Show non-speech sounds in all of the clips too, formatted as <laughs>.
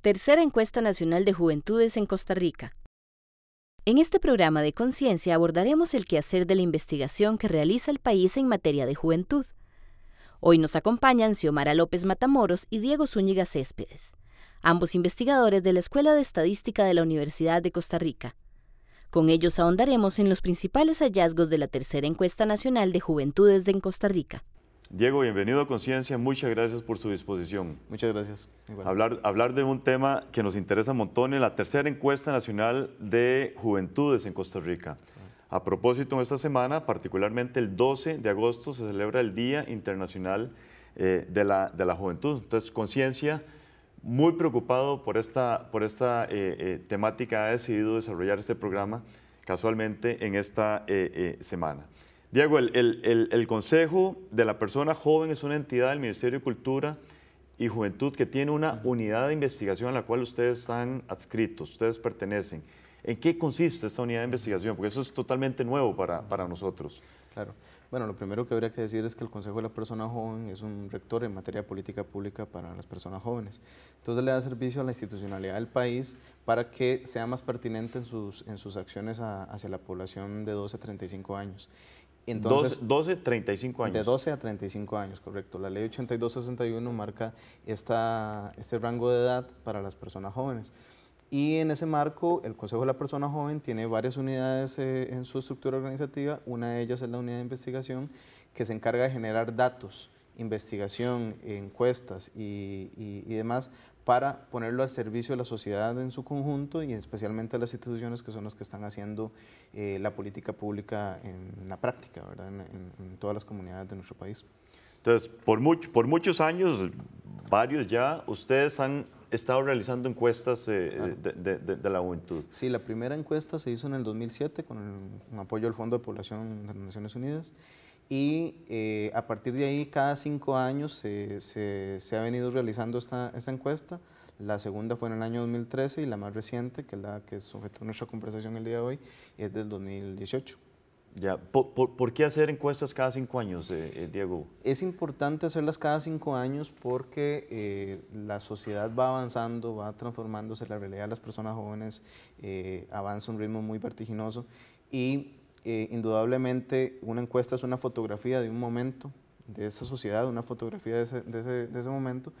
Tercera encuesta nacional de juventudes en Costa Rica. En este programa de conciencia abordaremos el quehacer de la investigación que realiza el país en materia de juventud. Hoy nos acompañan Xiomara López Matamoros y Diego Zúñiga Céspedes, ambos investigadores de la Escuela de Estadística de la Universidad de Costa Rica. Con ellos ahondaremos en los principales hallazgos de la tercera encuesta nacional de juventudes en Costa Rica. Diego, bienvenido a Conciencia, muchas gracias por su disposición. Muchas gracias. Hablar, hablar de un tema que nos interesa un montón, la tercera encuesta nacional de juventudes en Costa Rica. A propósito, esta semana, particularmente el 12 de agosto, se celebra el Día Internacional eh, de, la, de, la, Juventud. Entonces, Conciencia, muy preocupado por esta, por esta eh, eh, temática, ha decidido desarrollar este programa casualmente en esta semana. Diego, el, Consejo de la Persona Joven es una entidad del Ministerio de Cultura y Juventud que tiene una unidad de investigación a la cual ustedes están adscritos, ustedes pertenecen. ¿En qué consiste esta unidad de investigación? Porque eso es totalmente nuevo para, para nosotros. Claro. Bueno, lo primero que habría que decir es que el Consejo de la Persona Joven es un rector en materia de política pública para las personas jóvenes. Entonces le da servicio a la institucionalidad del país para que sea más pertinente en sus, en sus acciones hacia la población de 12 a 35 años. Entonces, 12, 35 años. De 12 a 35 años, correcto. La ley 8261 marca esta, este rango de edad para las personas jóvenes. Y en ese marco, el Consejo de la Persona Joven tiene varias unidades eh, en su estructura organizativa. Una de ellas es la unidad de investigación que se encarga de generar datos, investigación, encuestas y, y demás para ponerlo al servicio de la sociedad en su conjunto y especialmente a las instituciones que son las que están haciendo eh, la política pública en la práctica, ¿verdad? En, todas las comunidades de nuestro país. Entonces, por, mucho, por muchos años, varios ya, ustedes han estado realizando encuestas de, de, la juventud. Sí, la primera encuesta se hizo en el 2007 con el apoyo del Fondo de Población de las Naciones Unidas y eh, a partir de ahí cada cinco años se, se, ha venido realizando esta, esta, encuesta. La segunda fue en el año 2013 y la más reciente, que es la que sujetó nuestra conversación el día de hoy, es del 2018. Ya, ¿Por, por, qué hacer encuestas cada cinco años, eh, eh, Diego? Es importante hacerlas cada cinco años porque la sociedad va avanzando, va transformándose, la realidad de las personas jóvenes avanza a un ritmo muy vertiginoso y eh, indudablemente una encuesta es una fotografía de un momento de esa sociedad, una fotografía de ese, de ese, momento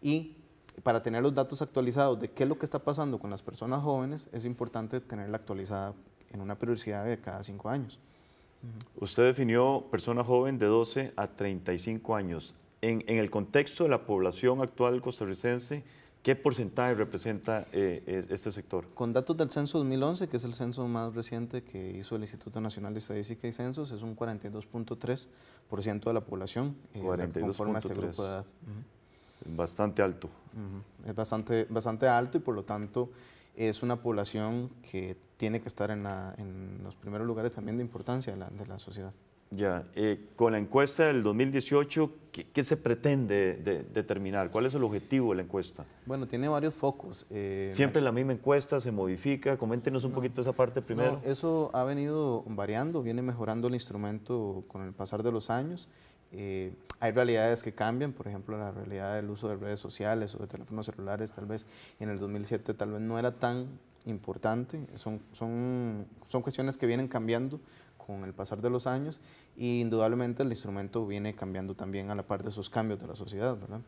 y para tener los datos actualizados de qué es lo que está pasando con las personas jóvenes, es importante tenerla actualizada en una periodicidad de cada cinco años. Usted definió persona joven de 12 a 35 años. En, en el contexto de la población actual costarricense, ¿Qué porcentaje representa eh, este sector? Con datos del censo 2011, que es el censo más reciente que hizo el Instituto Nacional de Estadística y Censos, es un 42.3% de la población eh, conforme a este grupo de edad. Bastante alto. Es bastante, bastante alto y por lo tanto es una población que tiene que estar en, los primeros lugares también de importancia de la sociedad. Ya, eh, con la encuesta del 2018, ¿qué, se pretende determinar? ¿Cuál es el objetivo de la encuesta? Bueno, tiene varios focos. Eh, ¿Siempre la misma encuesta se modifica? Coméntenos un poquito esa parte primero. eso ha venido variando, viene mejorando el instrumento con el pasar de los años. Eh, hay realidades que cambian, por ejemplo, la realidad del uso de redes sociales o de teléfonos celulares, tal vez en el 2007 tal vez no era tan importante, son, son, son cuestiones que vienen cambiando con el pasar de los años y indudablemente el instrumento viene cambiando también a la par de esos cambios de la sociedad. ¿verdad?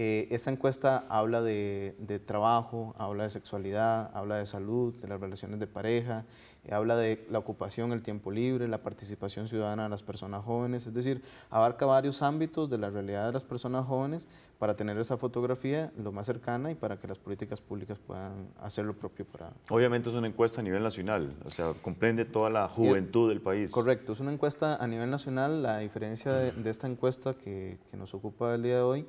Eh, esta encuesta habla de, trabajo, habla de sexualidad, habla de salud, de las relaciones de pareja, eh, habla de la ocupación, el tiempo libre, la participación ciudadana de las personas jóvenes, es decir, abarca varios ámbitos de la realidad de las personas jóvenes. Para tener esa fotografía lo más cercana y para que las políticas públicas puedan hacer lo propio para... Obviamente es una encuesta a nivel nacional, o sea, comprende toda la juventud del país. Correcto, es una encuesta a nivel nacional, la diferencia de, esta encuesta que, que nos ocupa el día de hoy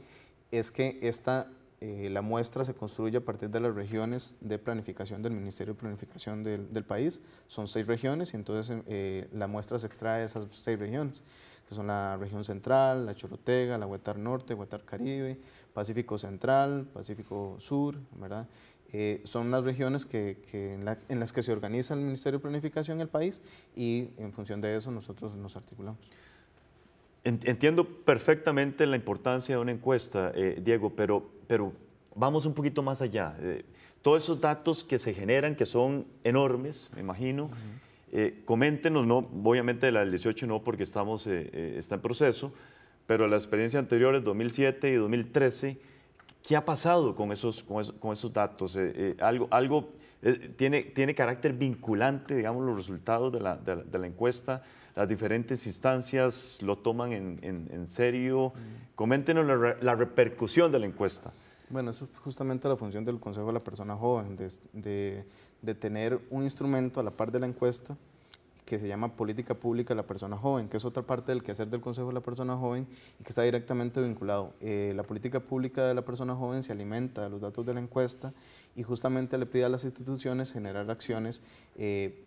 es que esta, eh, la muestra se construye a partir de las regiones de planificación del Ministerio de Planificación del, país. Son seis regiones y entonces eh, la muestra se extrae de esas seis regiones, que son la región central, la Chorotega, la Huetar Norte, Huetar Caribe, Pacífico Central, Pacífico Sur, ¿verdad? Eh, son las regiones que, en, las que se organiza el Ministerio de Planificación en el país y en función de eso nosotros nos articulamos. Entiendo perfectamente la importancia de una encuesta, eh, Diego, pero, pero vamos un poquito más allá. Eh, todos esos datos que se generan, que son enormes, me imagino, eh, coméntenos, no, obviamente de la del 18 no, porque estamos, está en proceso, pero las experiencias anteriores, 2007 y 2013, ¿qué ha pasado con esos, con esos, datos? algo, algo tiene, tiene carácter vinculante, digamos, los resultados de la, de la encuesta las diferentes instancias lo toman en, serio. Coméntenos la, repercusión de la encuesta. Bueno, eso es justamente la función del Consejo de la Persona Joven, de, de, tener un instrumento a la par de la encuesta que se llama Política Pública de la Persona Joven, que es otra parte del quehacer del Consejo de la Persona Joven y que está directamente vinculado. Eh, la política pública de la persona joven se alimenta de los datos de la encuesta y justamente le pide a las instituciones generar acciones eh,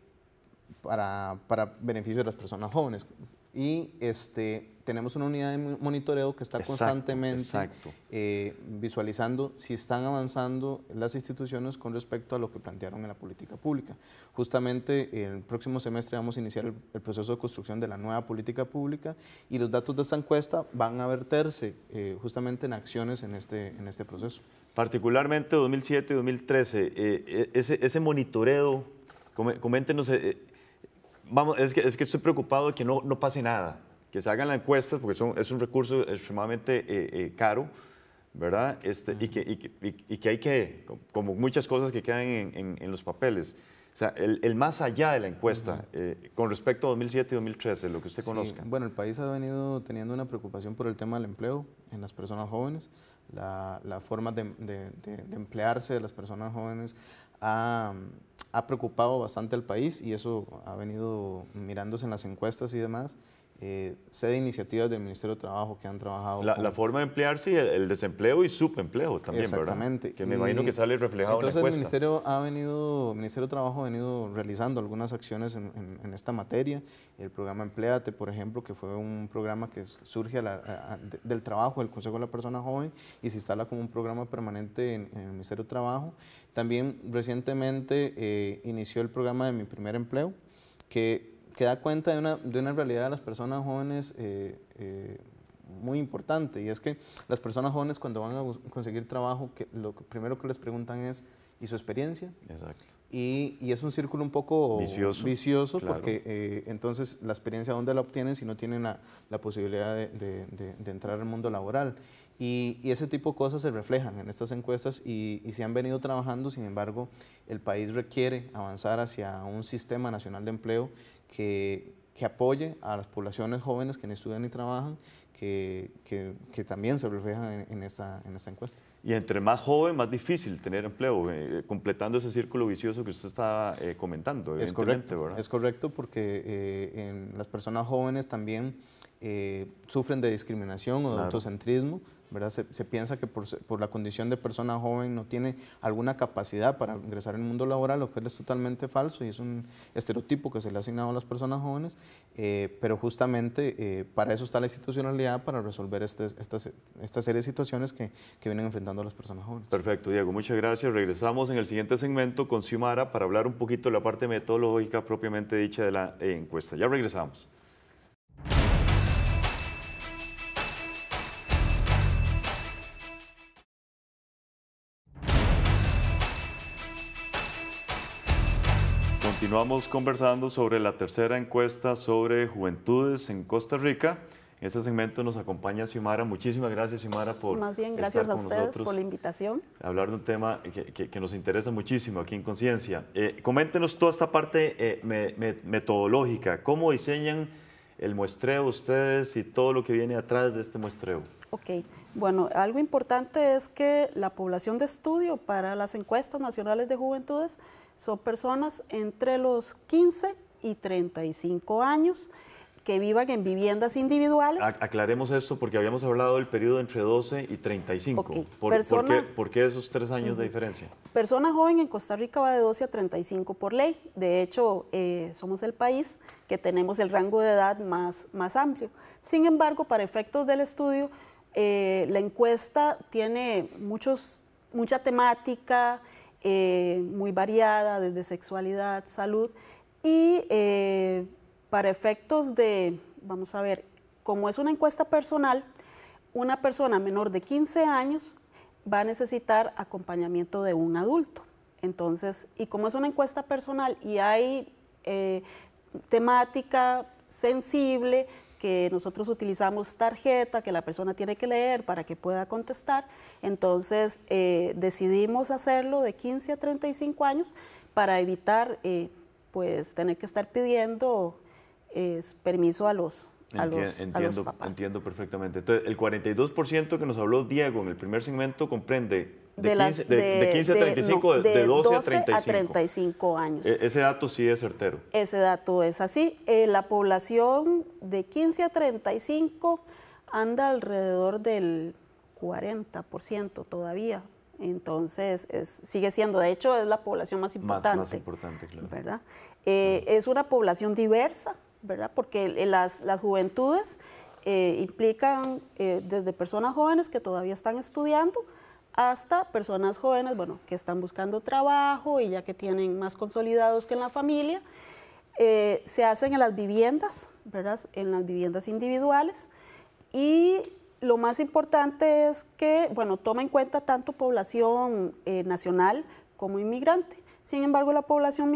para, para beneficio de las personas jóvenes. Y este, tenemos una unidad de monitoreo que está constantemente eh, visualizando si están avanzando las instituciones con respecto a lo que plantearon en la política pública. Justamente el próximo semestre vamos a iniciar el, proceso de construcción de la nueva política pública y los datos de esta encuesta van a verterse eh, justamente en acciones en este, en este proceso. Particularmente 2007 y 2013, eh, ese, ese monitoreo, coméntenos vamos, es que, es que estoy preocupado de que no, no pase nada, que se hagan las encuestas, porque son, es un recurso extremadamente eh, eh, caro, ¿verdad? Este, y, que, y, que, hay que, como muchas cosas que quedan en, en, los papeles, o sea, el, el, más allá de la encuesta, eh, con respecto a 2007 y 2013, lo que usted conozca. Bueno, el país ha venido teniendo una preocupación por el tema del empleo en las personas jóvenes, la, la forma de, de, de, emplearse de las personas jóvenes ha, preocupado bastante al país y eso ha venido mirándose en las encuestas y demás eh, sé de iniciativas del Ministerio de Trabajo que han trabajado. La, forma de emplearse y el, desempleo y subempleo también, Exactamente. Que me imagino que sale reflejado en la encuesta. el Ministerio, ha venido, el Ministerio de Trabajo ha venido realizando algunas acciones en, en, esta materia. El programa Empleate, por ejemplo, que fue un programa que surge del trabajo del Consejo de la Persona Joven y se instala como un programa permanente en, el Ministerio de Trabajo. También recientemente eh, inició el programa de Mi Primer Empleo, que que da cuenta de una, de una realidad de las personas jóvenes eh, eh, muy importante y es que las personas jóvenes cuando van a conseguir trabajo, que lo primero que les preguntan es ¿y su experiencia? Exacto. Y, y es un círculo un poco vicioso, porque eh, entonces la experiencia ¿dónde la obtienen si no tienen la, la posibilidad de, de, de, entrar al mundo laboral? Y, y, ese tipo de cosas se reflejan en estas encuestas y, y, se han venido trabajando, sin embargo, el país requiere avanzar hacia un sistema nacional de empleo que, que apoye a las poblaciones jóvenes que estudian ni trabajan, que, que, también se reflejan en, esta, en esta encuesta. Y entre más joven, más difícil tener empleo, eh, completando ese círculo vicioso que usted estaba eh, comentando. Es correcto, ¿verdad? es correcto porque eh, en las personas jóvenes también sufren de discriminación o de autocentrismo, se, piensa que por, por, la condición de persona joven no tiene alguna capacidad para ingresar el mundo laboral, lo que es totalmente falso y es un estereotipo que se le ha asignado a las personas jóvenes, eh, pero justamente eh, para eso está la institucionalidad, para resolver este, esta serie de situaciones que, que, vienen enfrentando las personas jóvenes. Perfecto, Diego, muchas gracias. Regresamos en el siguiente segmento con Xiomara para hablar un poquito de la parte metodológica propiamente dicha de la encuesta. Ya regresamos. Continuamos conversando sobre la tercera encuesta sobre juventudes en Costa Rica. En este segmento nos acompaña Xiomara. Muchísimas gracias, Xiomara, por Más bien, gracias a ustedes por la invitación. Hablar de un tema que, que, nos interesa muchísimo aquí en Conciencia. Eh, coméntenos toda esta parte eh, metodológica. ¿Cómo diseñan el muestreo ustedes y todo lo que viene atrás de este muestreo? Ok, bueno, algo importante es que la población de estudio para las encuestas nacionales de juventudes son personas entre los 15 y 35 años que vivan en viviendas individuales. aclaremos esto porque habíamos hablado del periodo entre 12 y 35. ¿Por, qué, esos tres años de diferencia? Persona joven en Costa Rica va de 12 a 35 por ley. De hecho, eh, somos el país que tenemos el rango de edad más, más amplio. Sin embargo, para efectos del estudio, eh, la encuesta tiene muchos, mucha temática, eh, muy variada, desde sexualidad, salud, y eh, para efectos de, vamos a ver, como es una encuesta personal, una persona menor de 15 años va a necesitar acompañamiento de un adulto. Entonces, y como es una encuesta personal y hay eh, temática sensible, que nosotros utilizamos tarjeta que la persona tiene que leer para que pueda contestar. Entonces eh, decidimos hacerlo de 15 a 35 años para evitar eh, pues tener que estar pidiendo permiso a los, a, los, entiendo, papás. Entiendo perfectamente. Entonces, el 42% que nos habló Diego en el primer segmento comprende de, 15, a 35, de, 12, a 35. años. E, ese dato sí es certero. Ese dato es así. Eh, la población de 15 a 35 anda alrededor del 40% todavía. Entonces, sigue siendo, de hecho, es la población más importante. Más, importante, claro. ¿verdad? Eh, es una población diversa, ¿verdad? Porque las, las juventudes eh, implican desde personas jóvenes que todavía están estudiando, hasta personas jóvenes, bueno, que están buscando trabajo y ya que tienen más consolidados que en la familia. Eh, se hacen en las viviendas, ¿verdad? En las viviendas individuales. Y lo más importante es que, bueno, toma en cuenta tanto población eh, nacional como inmigrante. Sin embargo, la población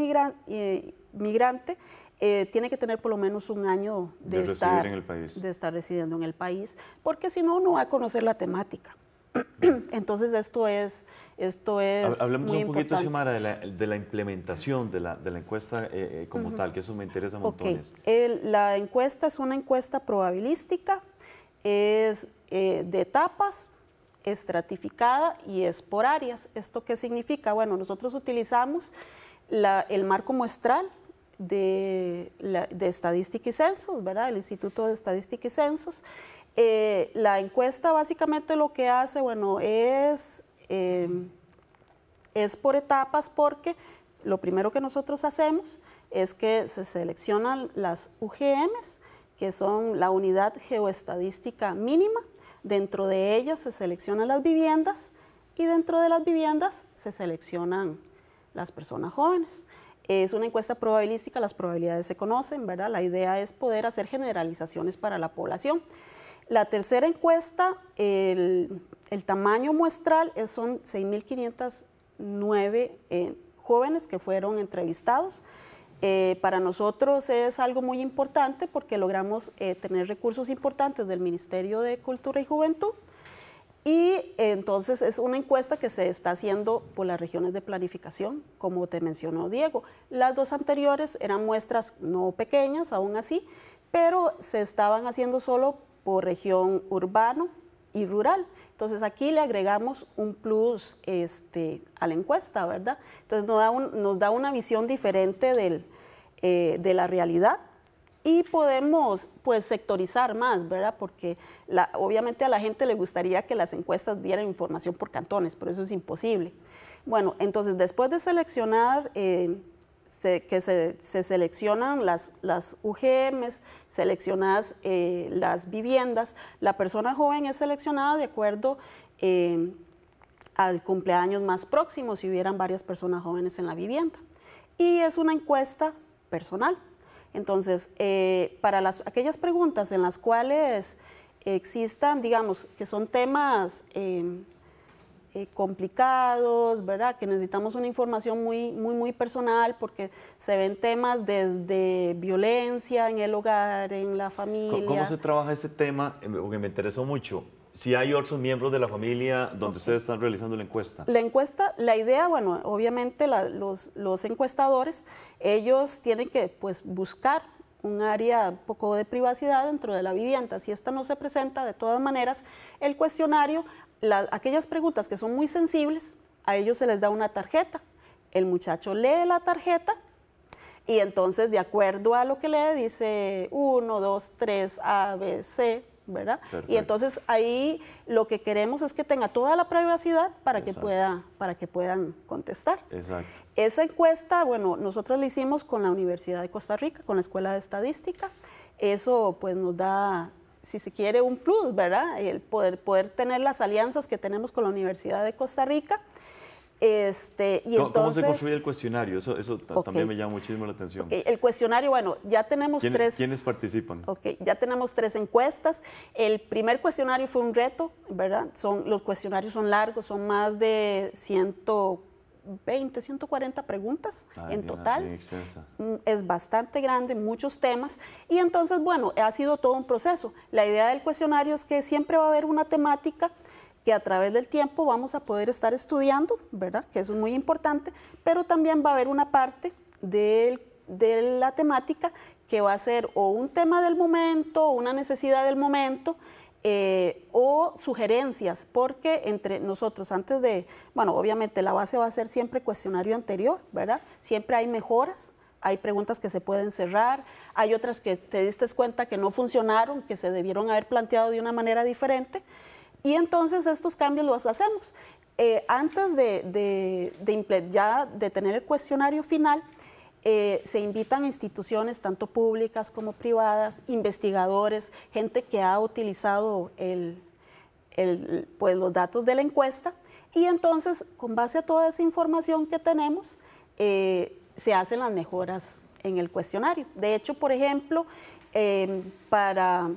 eh, migrante tiene que tener por lo menos un año de, estar, de estar residiendo en el país, porque si no, no va a conocer la temática. <clears throat> Entonces esto es, esto es Hablemos un poquito, Xiomara, de la, de la implementación de la, de la encuesta eh, eh, como tal, que eso me interesa montones. la encuesta es una encuesta probabilística, es eh, de etapas, estratificada y es por áreas. ¿Esto qué significa? Bueno, nosotros utilizamos el marco muestral de, de, Estadística y Censos, ¿verdad? El Instituto de Estadística y Censos. Eh, la encuesta básicamente lo que hace, bueno, es, em, es por etapas porque lo primero que nosotros hacemos es que se seleccionan las UGMs, que son la unidad geoestadística mínima. Dentro de ellas se seleccionan las viviendas y dentro de las viviendas se seleccionan las personas jóvenes. Es una encuesta probabilística, las probabilidades se conocen, ¿verdad? La idea es poder hacer generalizaciones para la población. La tercera encuesta, el, tamaño muestral son 6.509 eh, jóvenes que fueron entrevistados. Eh, para nosotros es algo muy importante porque logramos eh, tener recursos importantes del Ministerio de Cultura y Juventud y entonces es una encuesta que se está haciendo por las regiones de planificación, como te mencionó Diego. Las dos anteriores eran muestras no pequeñas, aún así, pero se estaban haciendo solo por región urbano y rural. Entonces aquí le agregamos un plus este, a la encuesta, ¿verdad? Entonces nos da, una visión diferente eh, de la realidad y podemos pues sectorizar más, ¿verdad? Porque obviamente a la gente le gustaría que las encuestas dieran información por cantones, pero eso es imposible. Bueno, entonces después de seleccionar eh, que se, seleccionan las, las UGMs, seleccionadas eh, las viviendas, la persona joven es seleccionada de acuerdo eh, al cumpleaños más próximo, si hubieran varias personas jóvenes en la vivienda. Y es una encuesta personal. Entonces, eh, para las, aquellas preguntas en las cuales existan, digamos, que son temas eh, complicados, ¿verdad? Que necesitamos una información muy, muy, muy personal porque se ven temas desde violencia en el hogar, en la familia. ¿Cómo se trabaja este tema? Eh, porque me interesó mucho. Si hay otros miembros de la familia donde ustedes están realizando la encuesta. La encuesta, la idea, bueno, obviamente los, los encuestadores, ellos tienen que pues, buscar un área un poco de privacidad dentro de la vivienda. Si esta no se presenta, de todas maneras, el cuestionario aquellas preguntas que son muy sensibles, a ellos se les da una tarjeta. El muchacho lee la tarjeta y entonces, de acuerdo a lo que lee, dice 1, 2, 3, A, B, C, ¿verdad? Y entonces ahí lo que queremos es que tenga toda la privacidad para que, pueda, para que puedan contestar. Exacto. Esa encuesta, bueno, nosotros la hicimos con la Universidad de Costa Rica, con la Escuela de Estadística. Eso pues nos da si se quiere, un plus, ¿verdad? El poder, poder tener las alianzas que tenemos con la Universidad de Costa Rica. Este, y ¿Cómo, entonces, ¿Cómo se construye el cuestionario? Eso, eso también me llama muchísimo la atención. Okay, el cuestionario, bueno, ya tenemos ¿Quiénes, tres... ¿Quiénes participan? Ok, ya tenemos tres encuestas. El primer cuestionario fue un reto, ¿verdad? Son, los cuestionarios son largos, son más de 120, 140 preguntas Ah, en total. bien. Mm, Es bastante grande, muchos temas. Y entonces, bueno, ha sido todo un proceso. La idea del cuestionario es que siempre va a haber una temática que a través del tiempo vamos a poder estar estudiando, ¿verdad? Que eso es muy importante, pero también va a haber una parte de la temática que va a ser o un tema del momento, una necesidad del momento, eh, o sugerencias, porque entre nosotros, antes de, bueno, obviamente la base va a ser siempre cuestionario anterior, ¿verdad? Siempre hay mejoras, hay preguntas que se pueden cerrar, hay otras que te diste cuenta que no funcionaron, que se debieron haber planteado de una manera diferente, y entonces estos cambios los hacemos. Eh, antes de, ya de tener el cuestionario final, eh, se invitan instituciones, tanto públicas como privadas, investigadores, gente que ha utilizado el, pues, los datos de la encuesta y entonces, con base a toda esa información que tenemos, eh, se hacen las mejoras en el cuestionario. De hecho, por ejemplo, para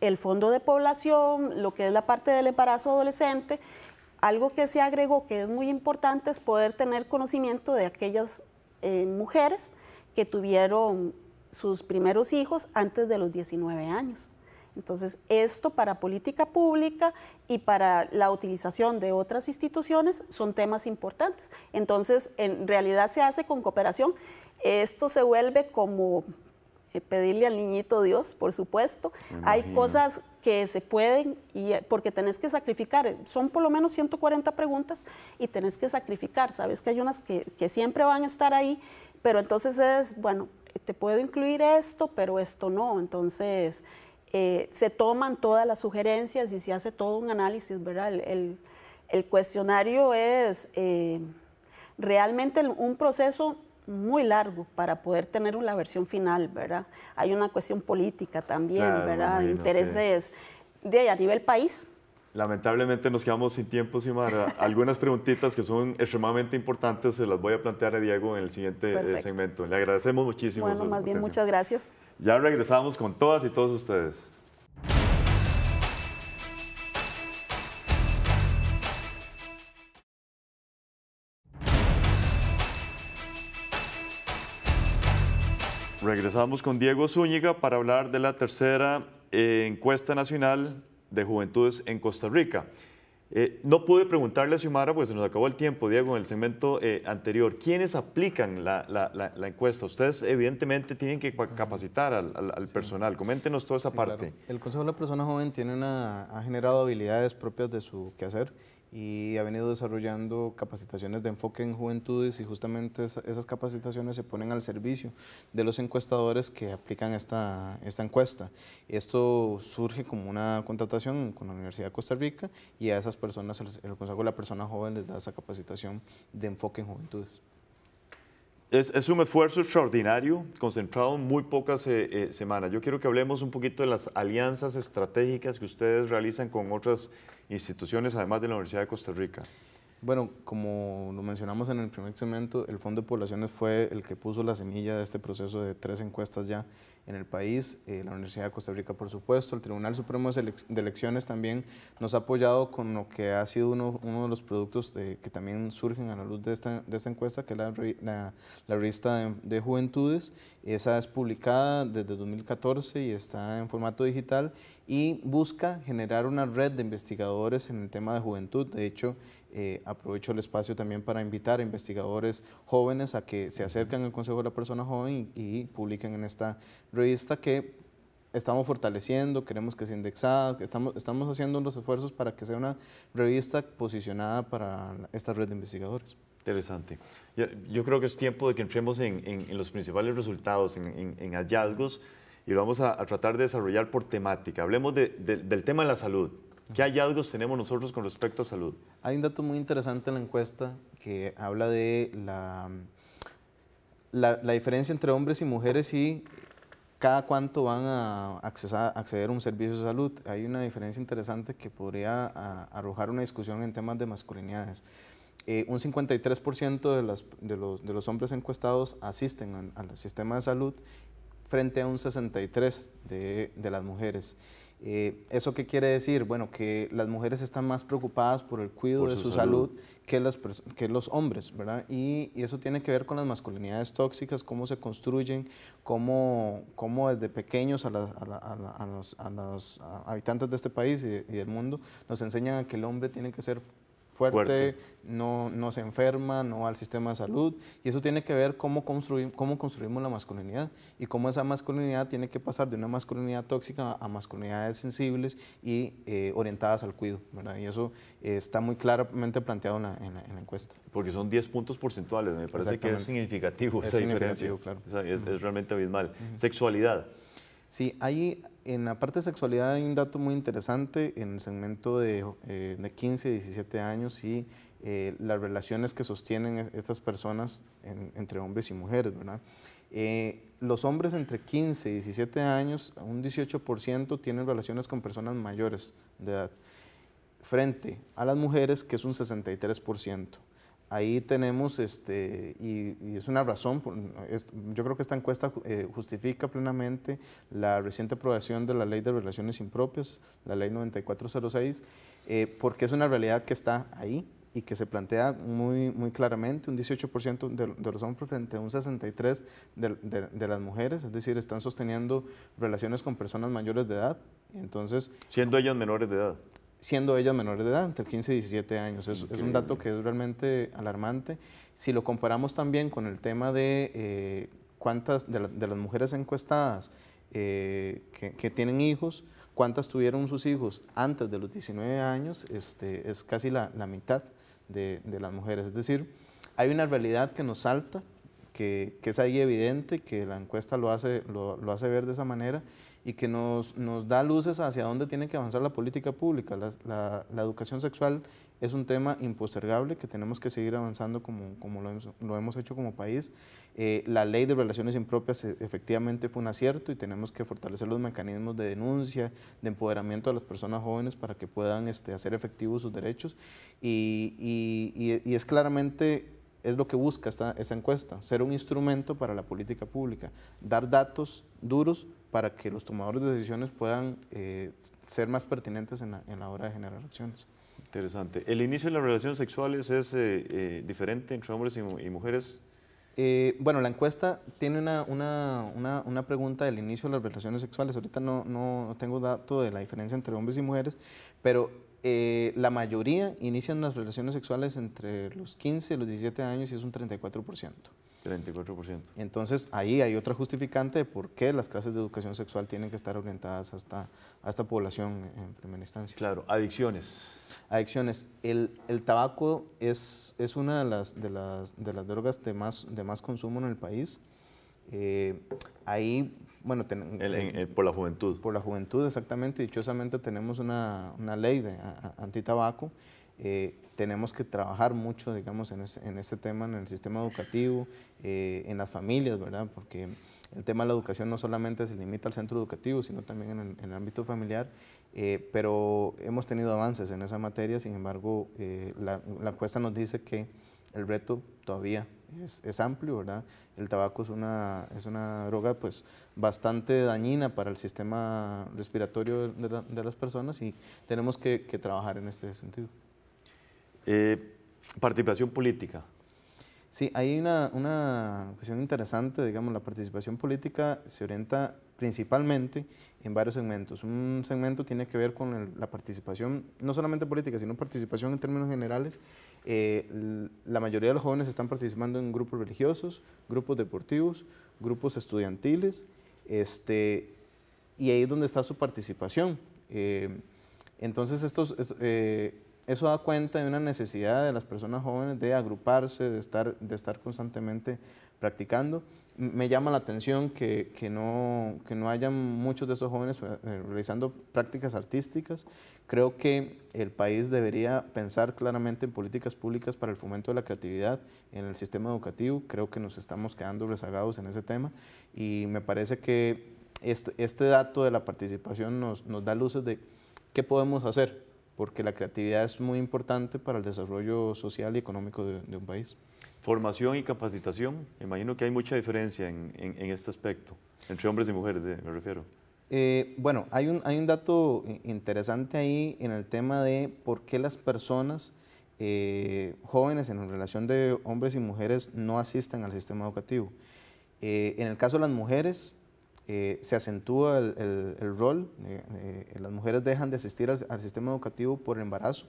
el fondo de población, lo que es la parte del embarazo adolescente, algo que se agregó que es muy importante es poder tener conocimiento de aquellas eh, mujeres que tuvieron sus primeros hijos antes de los 19 años. Entonces, esto para política pública y para la utilización de otras instituciones son temas importantes. Entonces, en realidad se hace con cooperación. Esto se vuelve como pedirle al niñito Dios, por supuesto. Hay cosas que se pueden, y, eh, porque tenés que sacrificar, eh, son por lo menos 140 preguntas y tenés que sacrificar, sabes que hay unas que, que siempre van a estar ahí, pero entonces es, bueno, eh, te puedo incluir esto, pero esto no, entonces eh, se toman todas las sugerencias y se hace todo un análisis, ¿verdad? El, el- el cuestionario es eh, realmente un proceso muy largo para poder tener una versión final, ¿verdad? Hay una cuestión política también, Claro, ¿verdad? imagino, Intereses de ahí, a nivel país. Lamentablemente nos quedamos sin tiempo, Simara. <laughs> Algunas preguntitas que son extremadamente importantes se las voy a plantear a Diego en el siguiente eh, Perfecto. segmento. Le agradecemos muchísimo. Bueno, más bien atención. muchas gracias. Ya regresamos con todas y todos ustedes. Regresamos con Diego Zúñiga para hablar de la tercera eh, encuesta nacional de juventudes en Costa Rica. Eh, no pude preguntarle a Xiomara, pues se nos acabó el tiempo, Diego, en el segmento eh, anterior. ¿Quiénes aplican la, la- la- la encuesta? Ustedes evidentemente tienen que pa- capacitar al, al- al personal. Coméntenos toda esa Sí, parte. claro. El Consejo de la Persona Joven tiene una, ha generado habilidades propias de su quehacer y ha venido desarrollando capacitaciones de enfoque en juventudes y justamente esa- esas capacitaciones se ponen al servicio de los encuestadores que aplican esta, esta encuesta. Esto surge como una contratación con la Universidad de Costa Rica y a esas personas el Consejo de la Persona Joven les da esa capacitación de enfoque en juventudes. Es, es un esfuerzo extraordinario, concentrado en muy pocas eh, eh, semanas. Yo quiero que hablemos un poquito de las alianzas estratégicas que ustedes realizan con otras instituciones, además de la Universidad de Costa Rica. Bueno, como lo mencionamos en el primer segmento, el Fondo de Poblaciones fue el que puso la semilla de este proceso de tres encuestas ya en el país. Eh, la Universidad de Costa Rica, por supuesto, el Tribunal Supremo de Elecciones también nos ha apoyado con lo que ha sido uno, uno de los productos de- que también surgen a la luz de esta, de esta encuesta, que es la revista de, de Juventudes. Esa es publicada desde 2014 y está en formato digital y busca generar una red de investigadores en el tema de juventud. De hecho, eh, aprovecho el espacio también para invitar a investigadores jóvenes a que se acerquen al Consejo de la Persona Joven y, publiquen en esta revista que estamos fortaleciendo, queremos que sea indexada, estamos, estamos haciendo los esfuerzos para que sea una revista posicionada para esta red de investigadores. Interesante. Yo, creo que es tiempo de que entremos en, los principales resultados, en hallazgos, y lo vamos a, a tratar de desarrollar por temática. Hablemos de- de- del tema de la salud. ¿Qué hallazgos tenemos nosotros con respecto a salud? Hay un dato muy interesante en la encuesta que habla de la, la, la diferencia entre hombres y mujeres y cada cuánto van a accesar- acceder a un servicio de salud. Hay una diferencia interesante que podría a- arrojar una discusión en temas de masculinidades. eh, un 53% de, las, de, los, de, los, hombres encuestados asisten al sistema de salud frente a un 63% de, de las mujeres. Eh, ¿Eso qué quiere decir? Bueno, que las mujeres están más preocupadas por el cuidado de su, salud, que, las, que, los hombres, ¿verdad? Y, y, eso tiene que ver con las masculinidades tóxicas, cómo se construyen, cómo, cómo desde pequeños a, a, los, a, los, habitantes de este país y, y, del mundo nos enseñan que el hombre tiene que ser fuerte, No, no se enferma, no al sistema de salud. Y eso tiene que ver cómo, construir, cómo construimos la masculinidad y cómo esa masculinidad tiene que pasar de una masculinidad tóxica a masculinidades sensibles y eh, orientadas al cuidado. Y eso eh, está muy claramente planteado en la, en, la, encuesta. Porque son 10 puntos porcentuales, me parece que es significativo es significativo, Claro. es, realmente abismal. Sexualidad. Sí, hay, en la parte de sexualidad hay un dato muy interesante en el segmento de, eh, de 15 17 años y eh, las relaciones que sostienen estas personas entre hombres y mujeres, ¿verdad? Eh, los hombres entre 15 y 17 años, un 18% tienen relaciones con personas mayores de edad, frente a las mujeres que es un 63%. Ahí tenemos, este, y, es una razón, yo creo que esta encuesta eh, justifica plenamente la reciente aprobación de la Ley de Relaciones Impropias, la Ley 9406, eh, porque es una realidad que está ahí y que se plantea muy, muy claramente, un 18% de, los hombres frente a un 63% de, de, las mujeres, es decir, están sosteniendo relaciones con personas mayores de edad. Entonces, Siendo ellas menores de edad siendo ellas menores de edad, entre 15 y 17 años. Es, un dato que es realmente alarmante. Si lo comparamos también con el tema de eh, cuántas de, las mujeres encuestadas eh, que, tienen hijos, cuántas tuvieron sus hijos antes de los 19 años, este, es casi la, mitad de, las mujeres. Es decir, hay una realidad que nos salta, que, es ahí evidente, que la encuesta lo hace, lo hace ver de esa manera y que nos, nos, da luces hacia dónde tiene que avanzar la política pública. La, la, educación sexual es un tema impostergable que tenemos que seguir avanzando como, como lo, hemos, lo, hemos, hecho como país. Eh, la ley de relaciones impropias e, efectivamente fue un acierto y tenemos que fortalecer los mecanismos de denuncia, de empoderamiento de las personas jóvenes para que puedan este, hacer efectivos sus derechos. Y, y, y es claramente es lo que busca esta, esta, encuesta, ser un instrumento para la política pública, dar datos duros para que los tomadores de decisiones puedan eh, ser más pertinentes en la, hora de generar acciones. Interesante. ¿El inicio de las relaciones sexuales es eh, eh, diferente entre hombres y, mujeres? bueno, la encuesta tiene una, una, una, pregunta del inicio de las relaciones sexuales. Ahorita no, no, tengo dato de la diferencia entre hombres y mujeres, pero la mayoría inician las relaciones sexuales entre los 15 y los 17 años y es un 34%. 34%. Entonces, ahí hay otra justificante de por qué las clases de educación sexual tienen que estar orientadas hasta, a esta población en primera instancia. Claro, adicciones. Adicciones. El, el tabaco es, es una de las, de, las, de las drogas de más, de más consumo en el país. Eh, ahí, bueno... por la juventud. Por la juventud, exactamente. Dichosamente tenemos una, una ley de antitabaco eh, tenemos que trabajar mucho, digamos, en, este tema, en el sistema educativo, eh, en las familias, ¿verdad? Porque el tema de la educación no solamente se limita al centro educativo, sino también en el, ámbito familiar, eh, pero hemos tenido avances en esa materia, sin embargo, la, la, encuesta nos dice que el reto todavía es, amplio, ¿verdad? El tabaco es una, es una droga pues bastante dañina para el sistema respiratorio de, las personas y tenemos que trabajar en este sentido. Eh, participación política. Sí, hay una, una, cuestión interesante, digamos, la participación política se orienta principalmente en varios segmentos. Un segmento tiene que ver con la participación, no solamente política, sino participación en términos generales. Eh, la mayoría de los jóvenes están participando en grupos religiosos, grupos deportivos, grupos estudiantiles, este, y ahí es donde está su participación. Eh, entonces, estos, eso da cuenta de una necesidad de las personas jóvenes de agruparse, de estar, de estar constantemente practicando. Me llama la atención que, que no, que no hayan muchos de esos jóvenes eh, realizando prácticas artísticas. Creo que el país debería pensar claramente en políticas públicas para el fomento de la creatividad en el sistema educativo. Creo que nos estamos quedando rezagados en ese tema y me parece que este, dato de la participación nos, nos da luces de qué podemos hacer porque la creatividad es muy importante para el desarrollo social y económico de, un país. Formación y capacitación, imagino que hay mucha diferencia en, este aspecto, entre hombres y mujeres, eh, me refiero. Eh, bueno, hay un, hay un dato interesante ahí en el tema de por qué las personas eh, jóvenes en relación de hombres y mujeres no asisten al sistema educativo. en el caso de las mujeres, eh, se acentúa el, rol, las mujeres dejan de asistir al, sistema educativo por embarazo,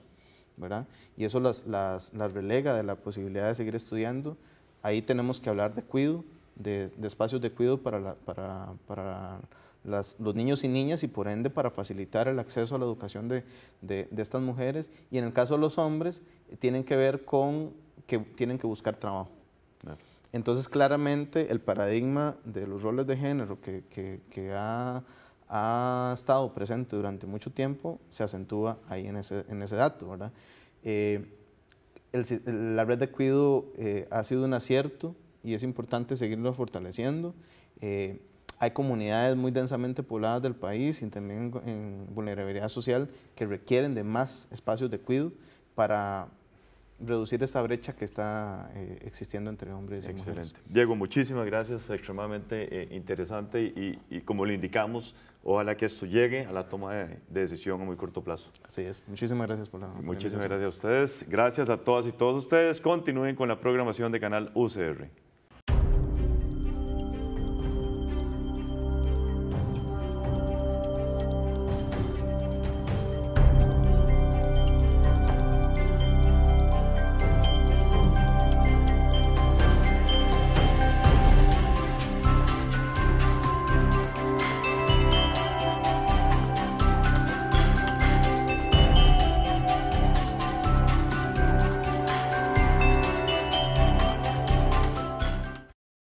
¿verdad? Y eso las, las, relega de la posibilidad de seguir estudiando. Ahí tenemos que hablar de cuido, de, de espacios de cuido para, para, para las, los niños y niñas y por ende para facilitar el acceso a la educación de, de, de estas mujeres. Y en el caso de los hombres, tienen que ver con que tienen que buscar trabajo. Entonces, claramente, el paradigma de los roles de género que, ha, estado presente durante mucho tiempo se acentúa ahí en ese, en ese dato, ¿verdad? Eh, la red de cuido eh, ha sido un acierto y es importante seguirlo fortaleciendo. Eh, hay comunidades muy densamente pobladas del país y también en vulnerabilidad social que requieren de más espacios de cuido para, reducir esa brecha que está eh, existiendo entre hombres y mujeres. Diego, muchísimas gracias, extremadamente eh, interesante y, como le indicamos, ojalá que esto llegue a la toma de, decisión a muy corto plazo. Así es, muchísimas gracias por la Muchísimas gracias a ustedes, gracias a todas y todos ustedes, continúen con la programación de Canal UCR.